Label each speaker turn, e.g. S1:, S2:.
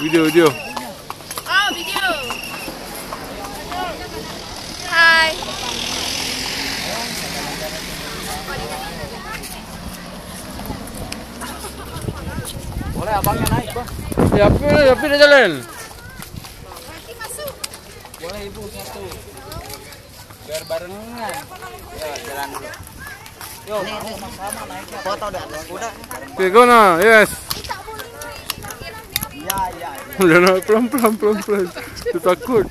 S1: Video, video.
S2: Oh, video. Hai.
S3: Boleh abangnya naik, Bang.
S1: Ya, api, api dah jalan.
S3: Boleh Ibu satu. Biar barengan. Ya, jalan dulu. Yo, sama-sama naiknya. Foto dah. Udah.
S1: Okay, go na. Yes.
S3: Yeah, yeah.
S1: yeah. Plum, plum, plum, plum. You talk good.